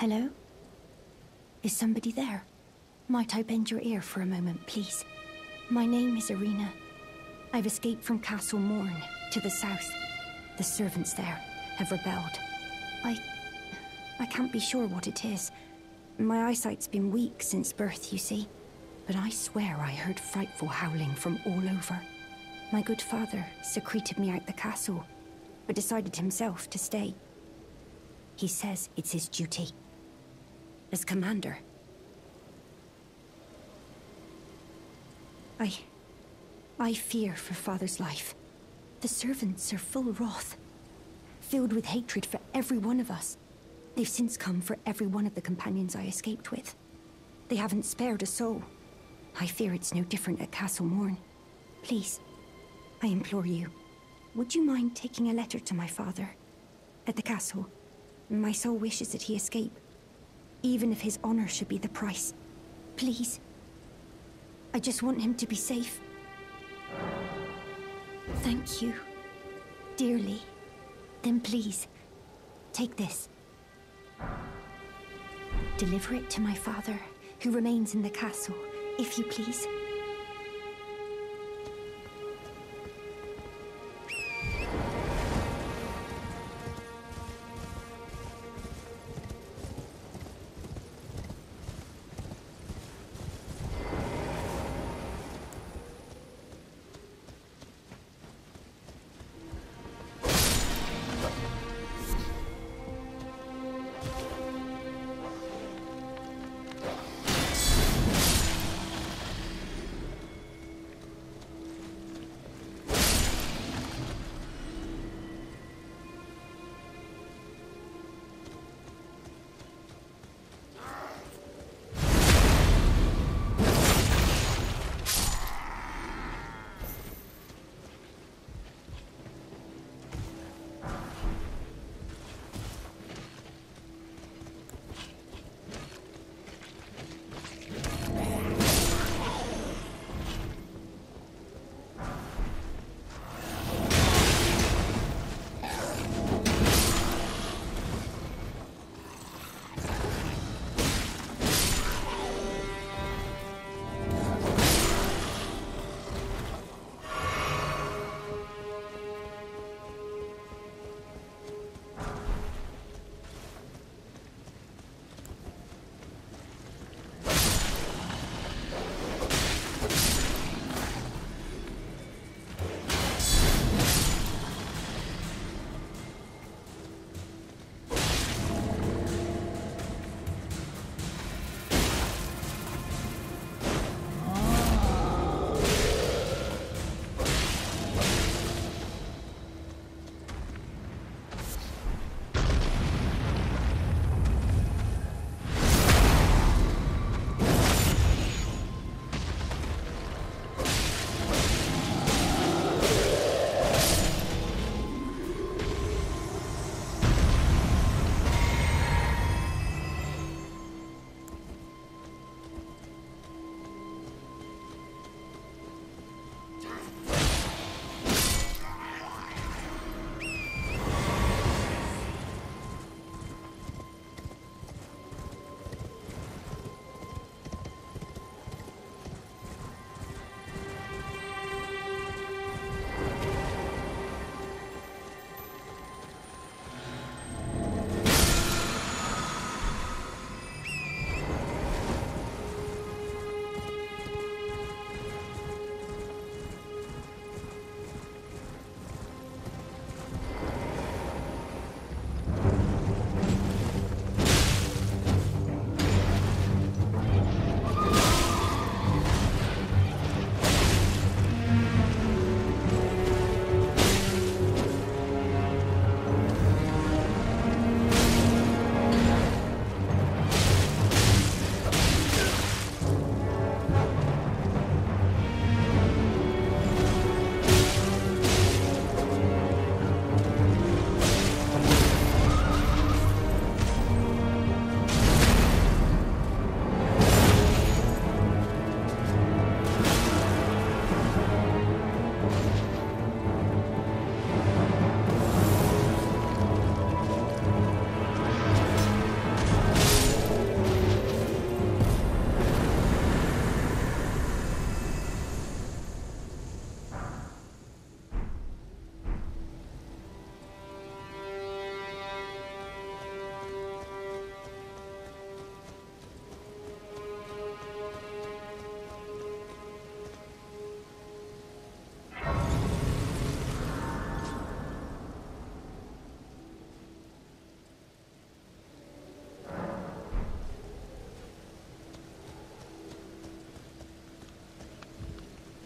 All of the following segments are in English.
Hello? Is somebody there? Might I bend your ear for a moment, please? My name is Irina. I've escaped from Castle Morne, to the south. The servants there have rebelled. I... I can't be sure what it is. My eyesight's been weak since birth, you see. But I swear I heard frightful howling from all over. My good father secreted me out the castle, but decided himself to stay. He says it's his duty. As commander. I... I fear for father's life. The servants are full wrath. Filled with hatred for every one of us. They've since come for every one of the companions I escaped with. They haven't spared a soul. I fear it's no different at Castle Morne. Please, I implore you, would you mind taking a letter to my father? At the castle. My soul wishes that he escape. Even if his honor should be the price. Please. I just want him to be safe. Thank you. Dearly. Then please, take this. Deliver it to my father, who remains in the castle, if you please.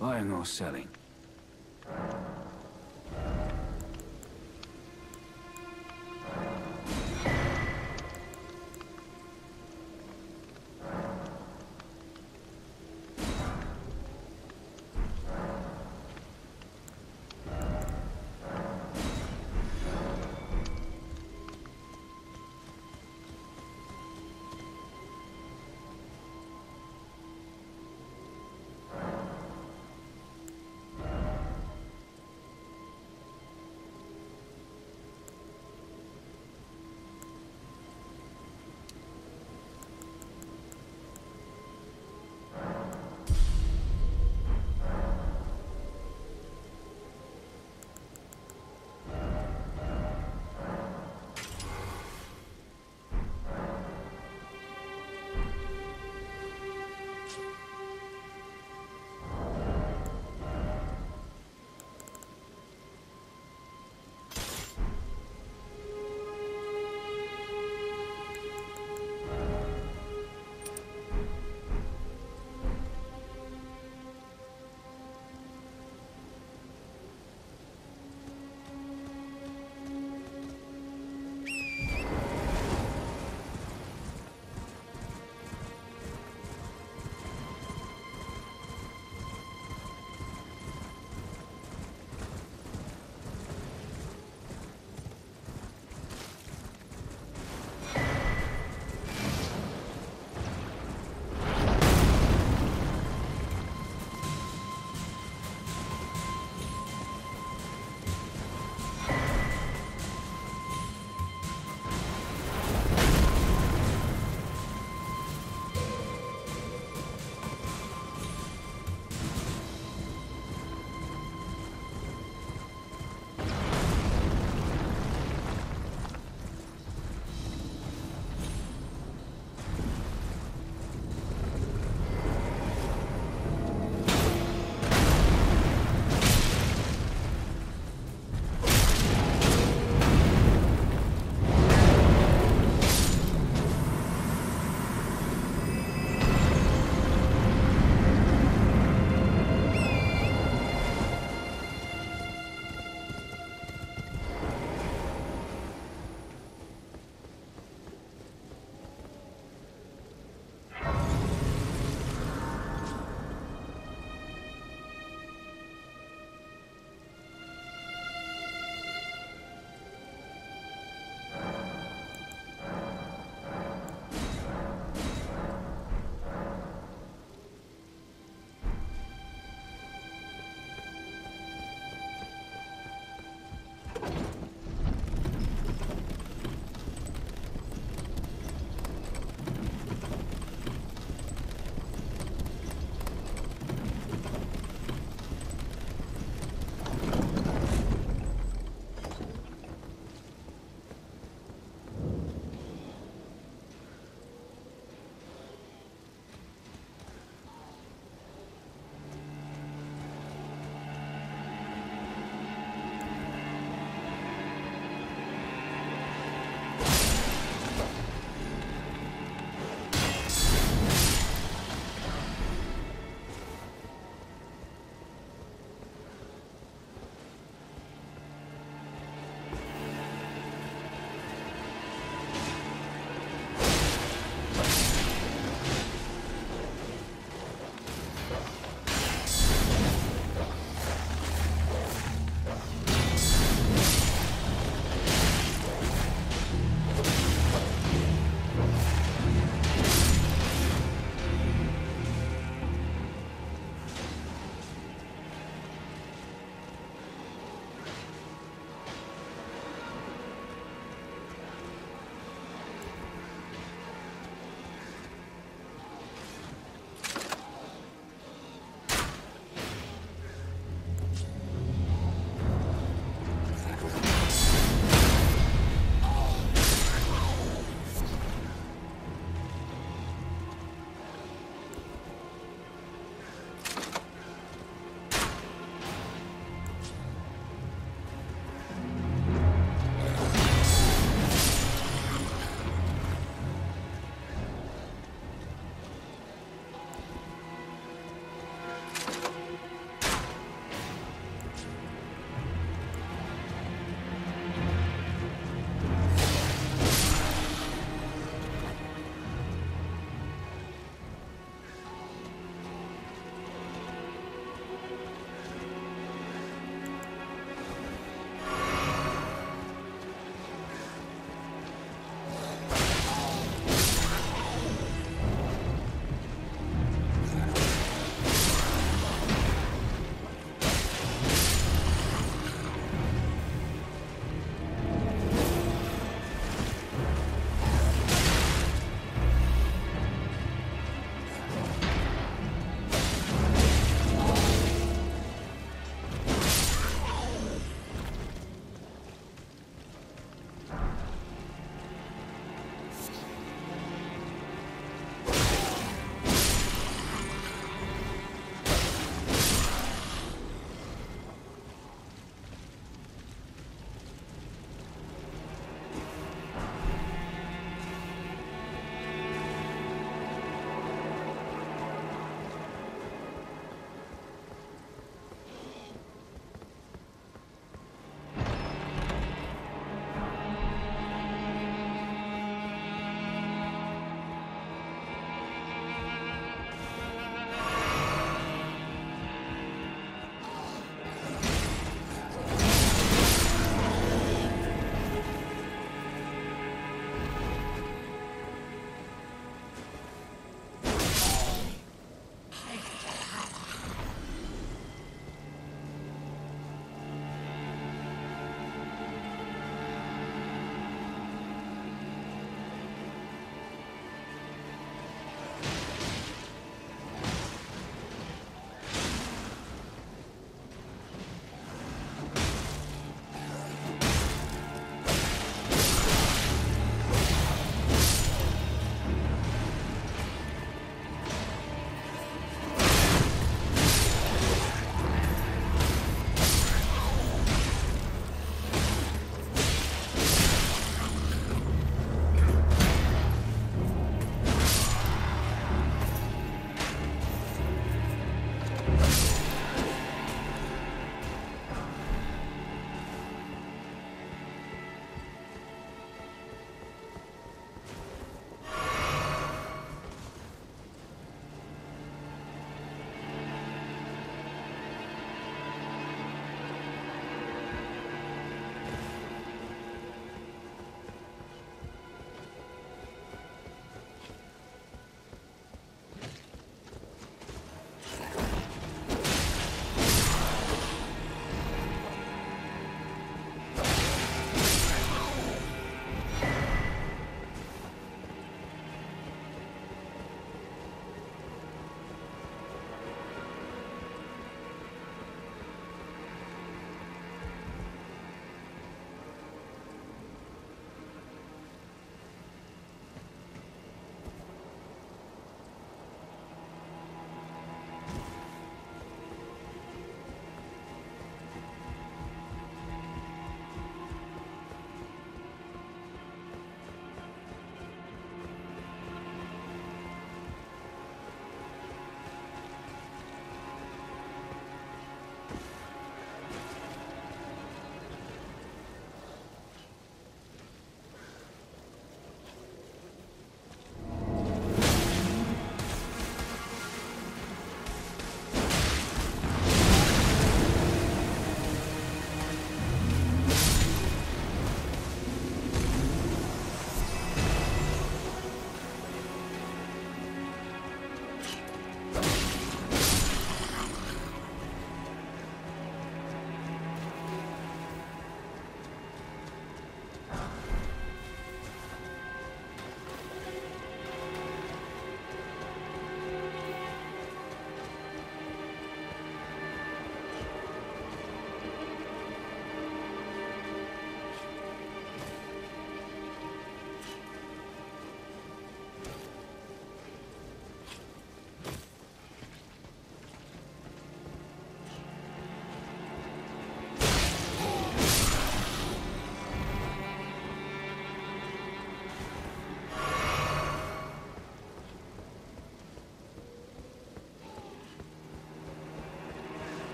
Buying or selling?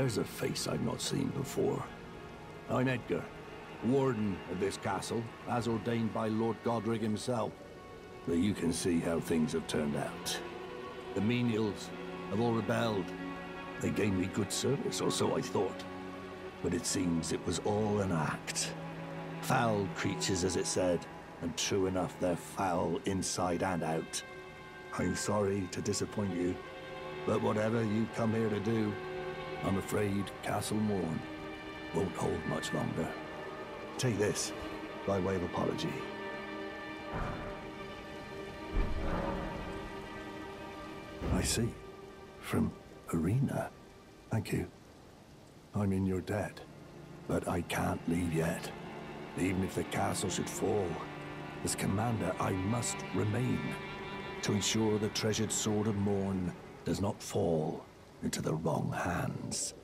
There's a face I've not seen before. I'm Edgar, warden of this castle, as ordained by Lord Godrick himself. But you can see how things have turned out. The menials have all rebelled. They gave me good service, or so I thought. But it seems it was all an act. Foul creatures, as it said, and true enough, they're foul inside and out. I'm sorry to disappoint you, but whatever you come here to do, I'm afraid Castle Morne won't hold much longer. Take this, by way of apology. I see. From Irina. Thank you. I'm in your debt, but I can't leave yet. Even if the castle should fall, as commander, I must remain to ensure the treasured Sword of Morn does not fall into the wrong hands.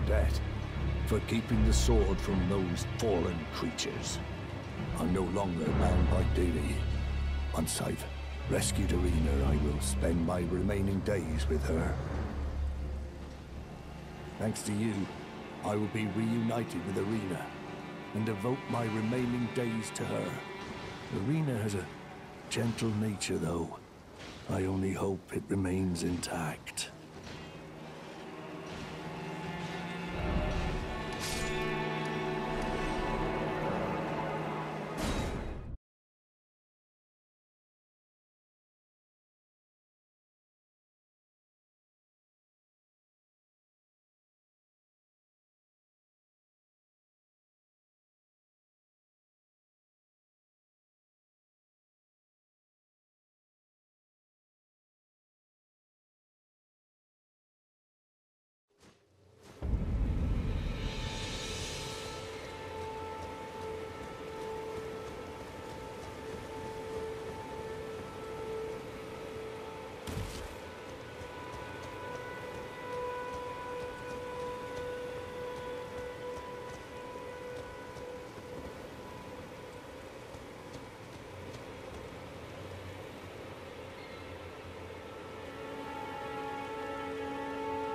Debt for keeping the sword from those fallen creatures. I'm no longer bound by duty. Once I've rescued Irina, I will spend my remaining days with her. Thanks to you, I will be reunited with Irina and devote my remaining days to her. Irina has a gentle nature, though. I only hope it remains intact.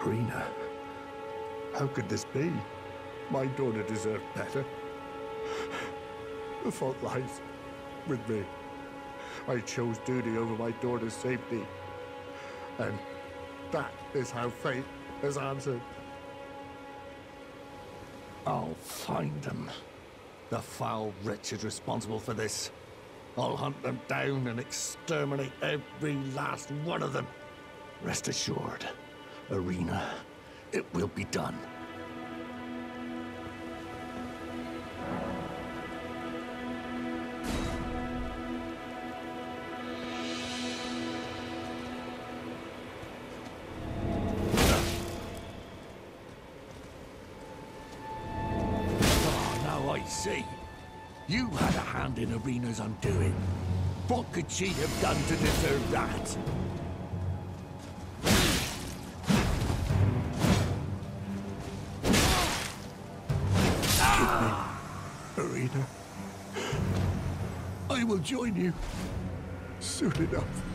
Rena. How could this be? My daughter deserved better. The fault lies with me. I chose duty over my daughter's safety. And that is how fate has answered. I'll find them. The foul wretches responsible for this. I'll hunt them down and exterminate every last one of them. Rest assured, Irina, it will be done. Ah, now I see. You had a hand in Irina's undoing. What could she have done to deserve that? Join you soon enough.